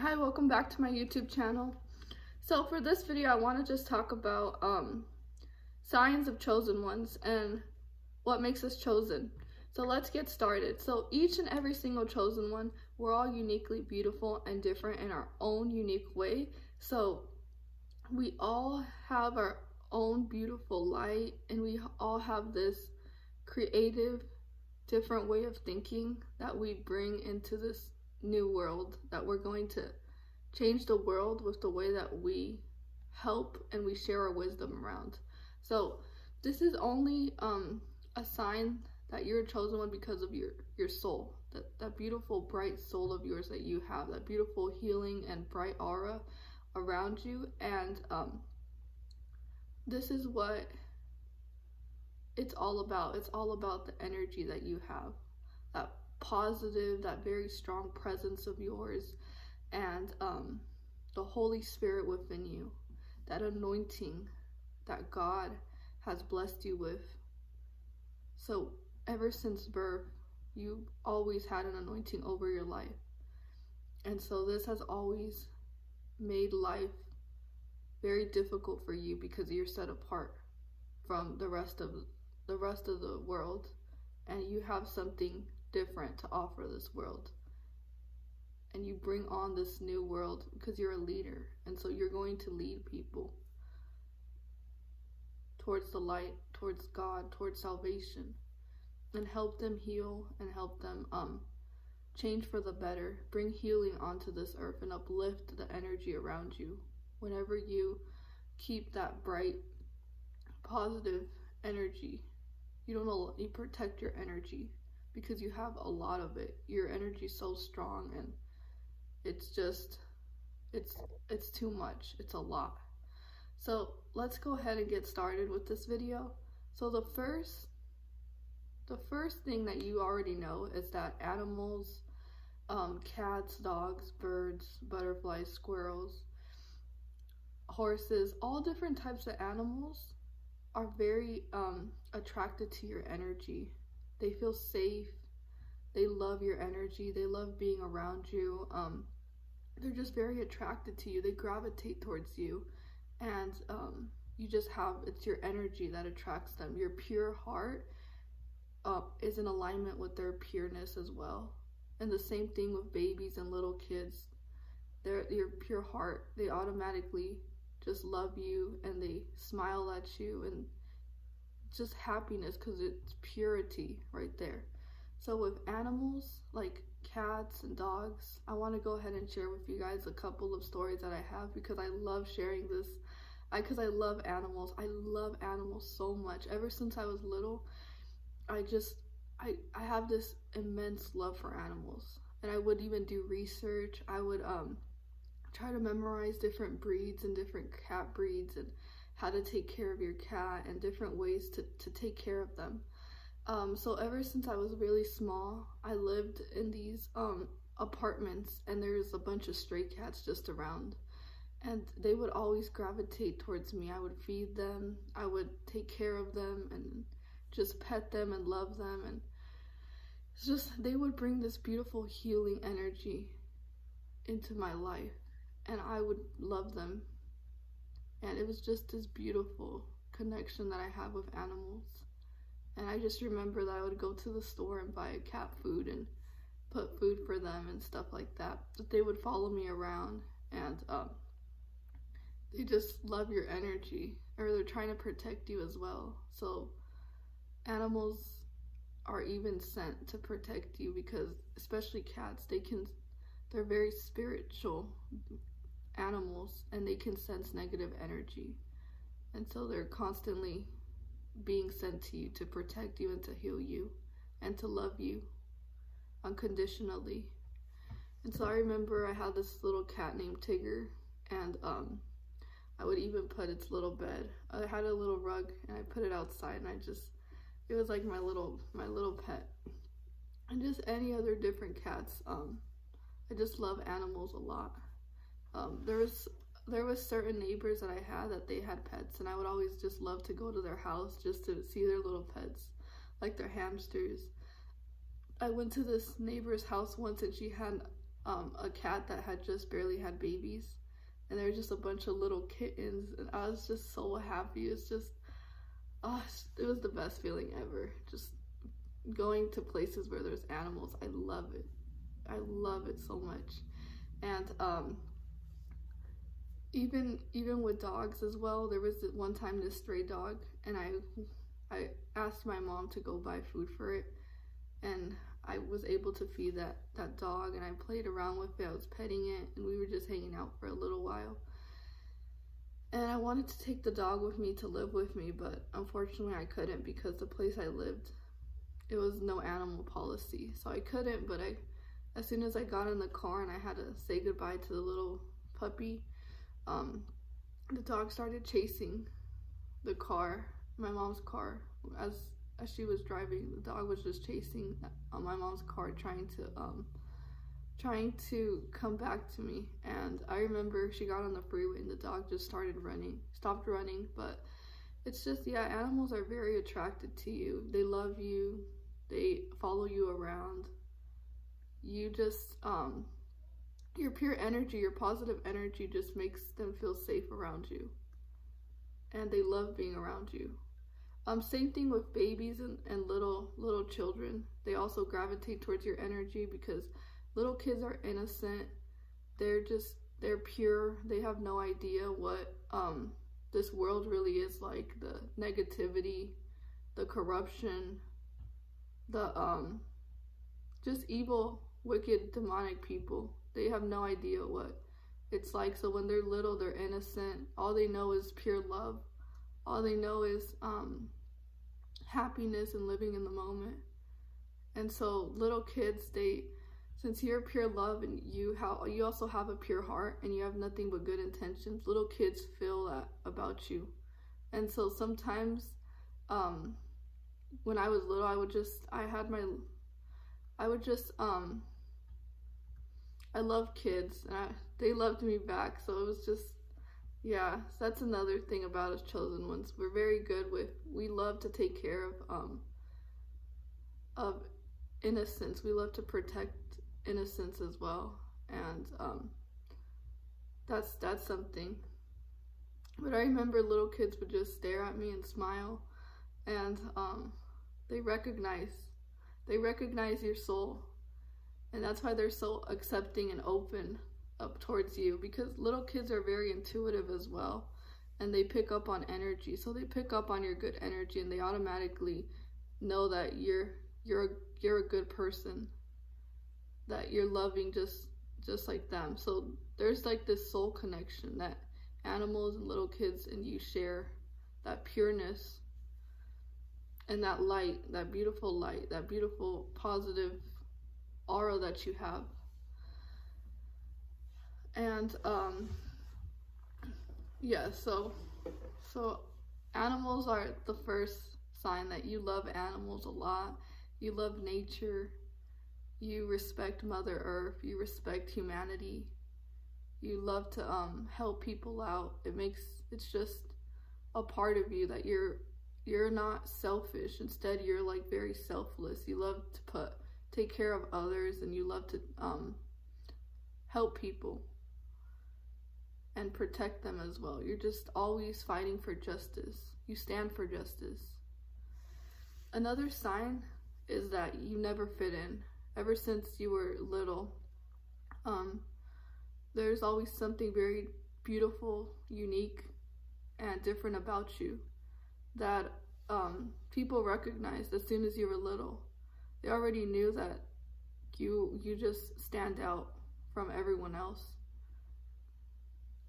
Hi, welcome back to my YouTube channel. So for this video, I want to just talk about um, signs of chosen ones and what makes us chosen. So let's get started. So each and every single chosen one, we're all uniquely beautiful and different in our own unique way. So we all have our own beautiful light and we all have this creative, different way of thinking that we bring into this new world that we're going to change the world with the way that we help and we share our wisdom around. So this is only um, a sign that you're a chosen one because of your, your soul, that, that beautiful bright soul of yours that you have, that beautiful healing and bright aura around you. And um, this is what it's all about. It's all about the energy that you have, that positive, that very strong presence of yours, and um, the Holy Spirit within you, that anointing that God has blessed you with. So, ever since birth, you always had an anointing over your life. And so, this has always made life very difficult for you because you're set apart from the rest of the rest of the world and you have something different to offer this world. And you bring on this new world because you're a leader and so you're going to lead people towards the light towards god towards salvation and help them heal and help them um change for the better bring healing onto this earth and uplift the energy around you. Whenever you keep that bright positive energy you don't know you protect your energy because you have a lot of it. Your energy is so strong and it's just it's it's too much. It's a lot. So let's go ahead and get started with this video. So the first the first thing that you already know is that animals um, cats dogs birds butterflies squirrels horses all different types of animals are very um, attracted to your energy they feel safe. They love your energy. They love being around you. Um, they're just very attracted to you. They gravitate towards you. And um, you just have it's your energy that attracts them. Your pure heart uh, is in alignment with their pureness as well. And the same thing with babies and little kids. Their your pure heart they automatically just love you and they smile at you and just happiness because it's purity right there so with animals like cats and dogs, I want to go ahead and share with you guys a couple of stories that I have because I love sharing this. I because I love animals. I love animals so much. Ever since I was little, I just I I have this immense love for animals. And I would even do research. I would um try to memorize different breeds and different cat breeds and how to take care of your cat and different ways to, to take care of them. Um, so ever since I was really small, I lived in these um, apartments and there's a bunch of stray cats just around. And they would always gravitate towards me. I would feed them, I would take care of them and just pet them and love them. And it's just, they would bring this beautiful healing energy into my life. And I would love them. And it was just this beautiful connection that I have with animals. And I just remember that I would go to the store and buy cat food and put food for them and stuff like that. But they would follow me around and um, they just love your energy or they're trying to protect you as well. So animals are even sent to protect you because especially cats, they can they're very spiritual animals and they can sense negative energy. And so they're constantly being sent to you to protect you and to heal you and to love you unconditionally. And so I remember I had this little cat named Tigger and um I would even put its little bed. I had a little rug and I put it outside and I just it was like my little my little pet. And just any other different cats. Um I just love animals a lot. Um there was there was certain neighbors that I had that they had pets and I would always just love to go to their house just to see their little pets, like their hamsters. I went to this neighbor's house once and she had um, a cat that had just barely had babies, and there were just a bunch of little kittens, and I was just so happy. It's just, oh, it was the best feeling ever. Just going to places where there's animals, I love it. I love it so much, and um, even even with dogs as well. There was one time this stray dog, and I I asked my mom to go buy food for it, and I was able to feed that, that dog and I played around with it. I was petting it and we were just hanging out for a little while. And I wanted to take the dog with me to live with me, but unfortunately I couldn't because the place I lived, it was no animal policy. So I couldn't, but I, as soon as I got in the car and I had to say goodbye to the little puppy, um, the dog started chasing the car, my mom's car, as as she was driving, the dog was just chasing on my mom's car, trying to um, trying to come back to me. And I remember she got on the freeway and the dog just started running, stopped running. But it's just yeah, animals are very attracted to you. They love you. They follow you around. You just um, your pure energy, your positive energy, just makes them feel safe around you. And they love being around you. Um, same thing with babies and, and little little children. They also gravitate towards your energy because little kids are innocent. They're just they're pure. They have no idea what um this world really is like. The negativity, the corruption, the um just evil, wicked, demonic people. They have no idea what it's like. So when they're little, they're innocent. All they know is pure love. All they know is um happiness and living in the moment. And so little kids, they since you're pure love and you how you also have a pure heart and you have nothing but good intentions, little kids feel that about you. And so sometimes um when I was little I would just I had my I would just um I love kids and I, they loved me back so it was just yeah, so that's another thing about us chosen ones. We're very good with we love to take care of um of innocence. We love to protect innocence as well. And um that's that's something. But I remember little kids would just stare at me and smile and um they recognize they recognize your soul. And that's why they're so accepting and open up towards you because little kids are very intuitive as well and they pick up on energy. So they pick up on your good energy and they automatically know that you're you're a, you're a good person that you're loving just just like them. So there's like this soul connection that animals and little kids and you share that pureness and that light that beautiful light that beautiful positive aura that you have. And um yeah so so animals are the first sign that you love animals a lot. You love nature. You respect mother earth. You respect humanity. You love to um help people out. It makes it's just a part of you that you're you're not selfish. Instead you're like very selfless. You love to put take care of others and you love to um help people and protect them as well. You're just always fighting for justice. You stand for justice. Another sign is that you never fit in. Ever since you were little, um, there's always something very beautiful, unique, and different about you that um, people recognized as soon as you were little. They already knew that you you just stand out from everyone else.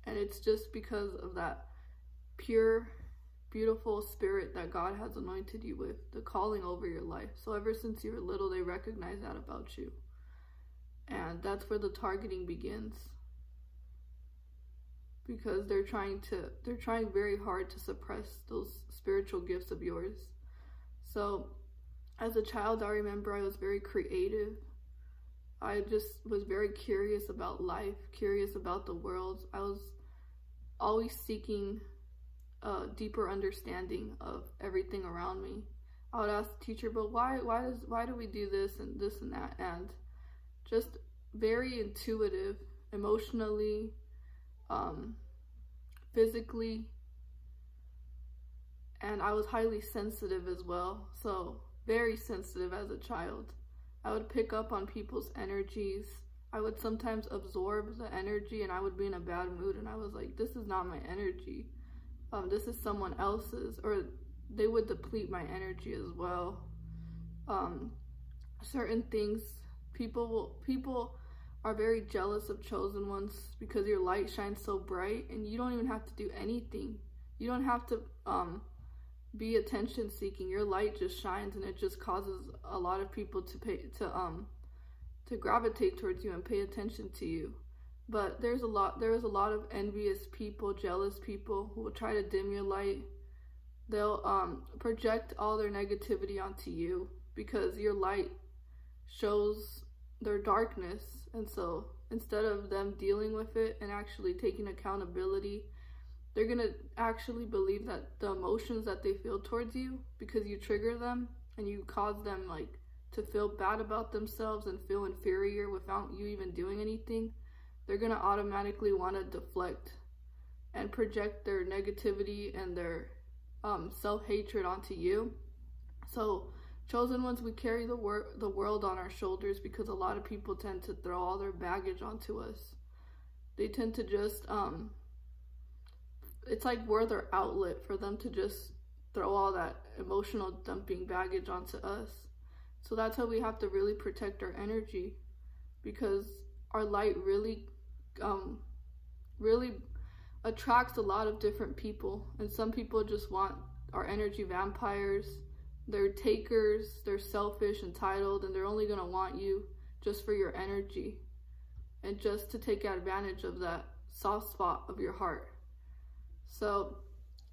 And it's just because of that pure, beautiful spirit that God has anointed you with, the calling over your life. So ever since you were little, they recognize that about you. And that's where the targeting begins. Because they're trying to, they're trying very hard to suppress those spiritual gifts of yours. So as a child, I remember I was very creative. I just was very curious about life, curious about the world. I was always seeking a deeper understanding of everything around me. I would ask the teacher, but why, why does, why do we do this and this and that? And just very intuitive emotionally, um, physically, and I was highly sensitive as well. So, very sensitive as a child. I would pick up on people's energies. I would sometimes absorb the energy and I would be in a bad mood and I was like, this is not my energy. Um, this is someone else's. Or they would deplete my energy as well. Um, certain things, people will, people are very jealous of chosen ones because your light shines so bright and you don't even have to do anything. You don't have to um, be attention seeking. Your light just shines and it just causes a lot of people to pay to um to gravitate towards you and pay attention to you. But there's a lot there is a lot of envious people, jealous people who will try to dim your light. They'll um project all their negativity onto you because your light shows their darkness and so instead of them dealing with it and actually taking accountability they're gonna actually believe that the emotions that they feel towards you because you trigger them and you cause them like to feel bad about themselves and feel inferior without you even doing anything they're gonna automatically want to deflect and project their negativity and their um, self-hatred onto you. So chosen ones we carry the, wor- the world on our shoulders because a lot of people tend to throw all their baggage onto us. They tend to just um, it's like we're their outlet for them to just throw all that emotional dumping baggage onto us. So that's how we have to really protect our energy because our light really um really attracts a lot of different people and some people just want our energy vampires. They're takers, they're selfish, entitled, and they're only going to want you just for your energy and just to take advantage of that soft spot of your heart. So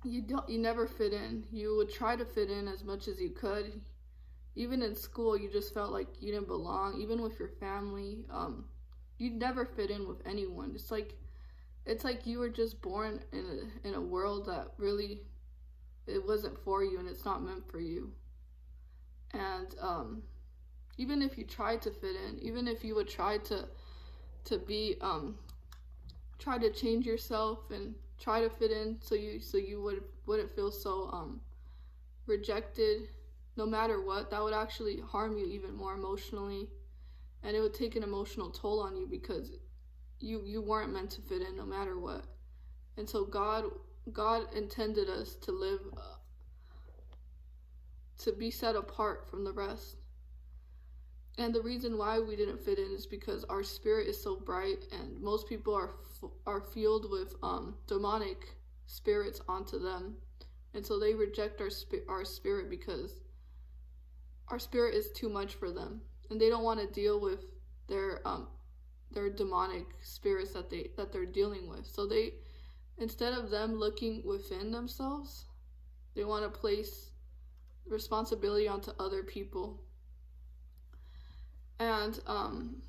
you don't you never fit in. You would try to fit in as much as you could. Even in school, you just felt like you didn't belong. Even with your family, um, you never fit in with anyone. It's like it's like you were just born in a in a world that really it wasn't for you and it's not meant for you. And um, even if you tried to fit in, even if you would try to to be um, try to change yourself and try to fit in so you so you would wouldn't feel so um rejected no matter what that would actually harm you even more emotionally. And it would take an emotional toll on you because you you weren't meant to fit in no matter what. And so god god intended us to live uh, to be set apart from the rest and the reason why we didn't fit in is because our spirit is so bright and most people are are fueled with um, demonic spirits onto them. And so they reject our spi- our spirit because our spirit is too much for them. And they don't want to deal with their um their demonic spirits that they that they're dealing with. So they instead of them looking within themselves they want to place responsibility onto other people and um,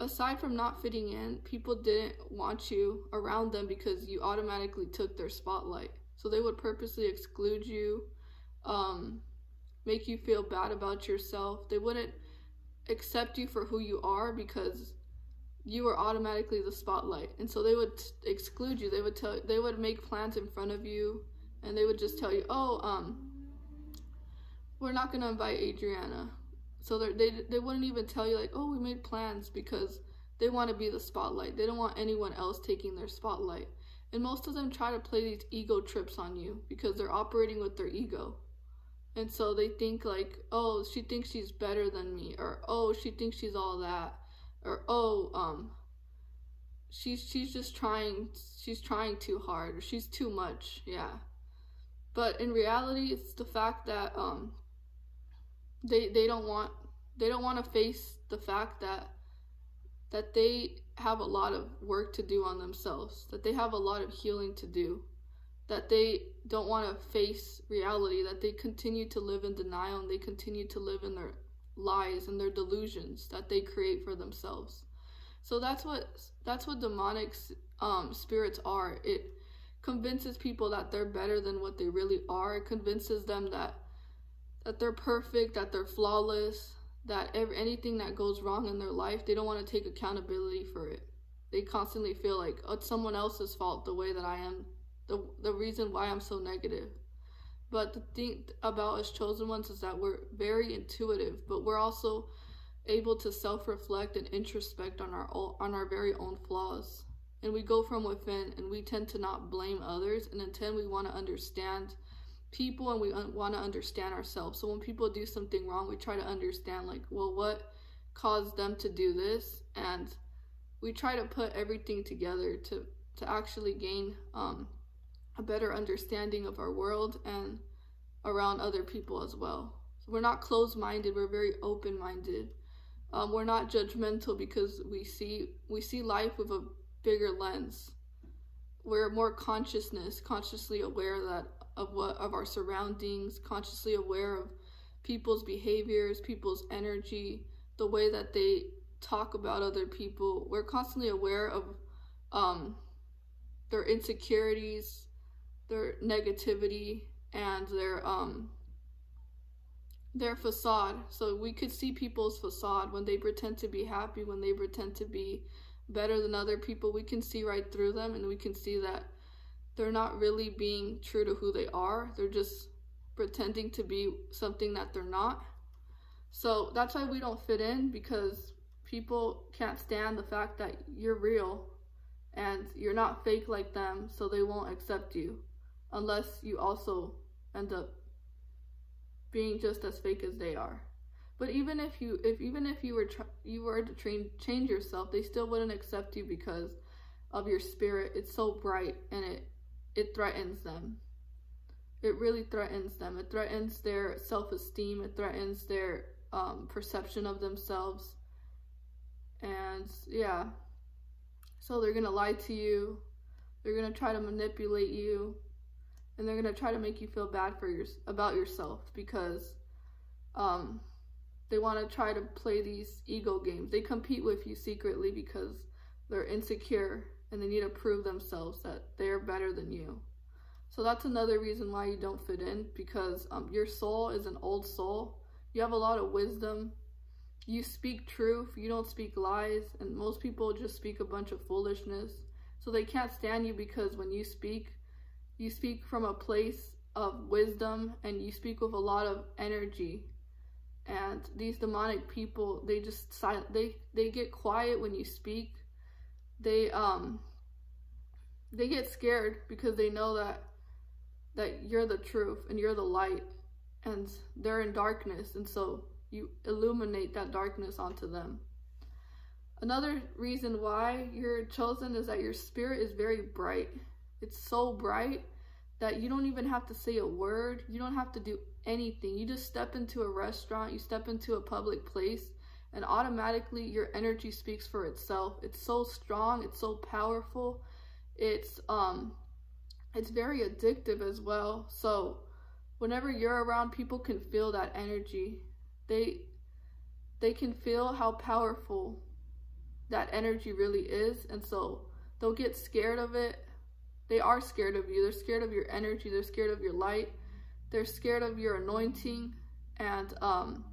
aside from not fitting in, people didn't want you around them because you automatically took their spotlight. So they would purposely exclude you, um, make you feel bad about yourself. They wouldn't accept you for who you are because you were automatically the spotlight. And so they would exclude you. They would tell they would make plans in front of you and they would just tell you, "Oh, um we're not going to invite Adriana so they they wouldn't even tell you like, oh, we made plans because they want to be the spotlight. They don't want anyone else taking their spotlight. And most of them try to play these ego trips on you because they're operating with their ego. And so they think like, oh, she thinks she's better than me, or oh, she thinks she's all that, or oh, um, she's she's just trying, she's trying too hard, or she's too much, yeah. But in reality, it's the fact that um, they they don't want they don't want to face the fact that that they have a lot of work to do on themselves, that they have a lot of healing to do, that they don't want to face reality, that they continue to live in denial and they continue to live in their lies and their delusions that they create for themselves. So that's what that's what demonic um, spirits are. It convinces people that they're better than what they really are. It convinces them that that they're perfect, that they're flawless, that every, anything that goes wrong in their life, they don't want to take accountability for it. They constantly feel like oh, it's someone else's fault the way that I am, the, the reason why I'm so negative. But the thing about us chosen ones is that we're very intuitive, but we're also able to self-reflect and introspect on our on our very own flaws. And we go from within and we tend to not blame others and instead we want to understand people and we un- want to understand ourselves. So when people do something wrong, we try to understand like, well, what caused them to do this and we try to put everything together to to actually gain um, a better understanding of our world and around other people as well. So we're not closed-minded, we're very open-minded. Um, we're not judgmental because we see we see life with a bigger lens. We're more consciousness, consciously aware that of what of our surroundings, consciously aware of people's behaviors, people's energy, the way that they talk about other people. We're constantly aware of um, their insecurities, their negativity, and their um, their facade. So we could see people's facade when they pretend to be happy, when they pretend to be better than other people. We can see right through them, and we can see that they're not really being true to who they are. They're just pretending to be something that they're not. So that's why we don't fit in because people can't stand the fact that you're real and you're not fake like them, so they won't accept you unless you also end up being just as fake as they are. But even if you if even if you were you were to train change yourself, they still wouldn't accept you because of your spirit. It's so bright and it it threatens them. It really threatens them. It threatens their self-esteem. It threatens their um, perception of themselves. And yeah, so they're gonna lie to you. They're gonna try to manipulate you, and they're gonna try to make you feel bad for your about yourself because um, they want to try to play these ego games. They compete with you secretly because they're insecure and they need to prove themselves that they're better than you. So that's another reason why you don't fit in because um, your soul is an old soul. You have a lot of wisdom. You speak truth. You don't speak lies. And most people just speak a bunch of foolishness. So they can't stand you because when you speak, you speak from a place of wisdom and you speak with a lot of energy. And these demonic people, they just silent. They they get quiet when you speak they um they get scared because they know that that you're the truth and you're the light and they're in darkness and so you illuminate that darkness onto them. Another reason why you're chosen is that your spirit is very bright. It's so bright that you don't even have to say a word. You don't have to do anything. You just step into a restaurant, you step into a public place, and automatically your energy speaks for itself. It's so strong, it's so powerful. It's um it's very addictive as well. So whenever you're around people can feel that energy. They they can feel how powerful that energy really is and so they'll get scared of it. They are scared of you. They're scared of your energy. They're scared of your light. They're scared of your anointing and um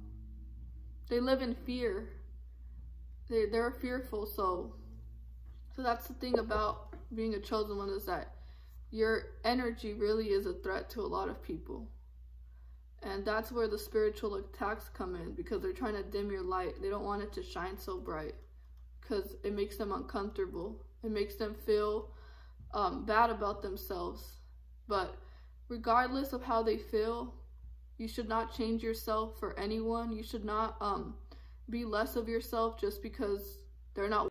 they live in fear. They they're fearful, so so that's the thing about being a chosen one is that your energy really is a threat to a lot of people. And that's where the spiritual attacks come in because they're trying to dim your light. They don't want it to shine so bright because it makes them uncomfortable. It makes them feel um, bad about themselves. But regardless of how they feel, you should not change yourself for anyone. You should not um, be less of yourself just because they're not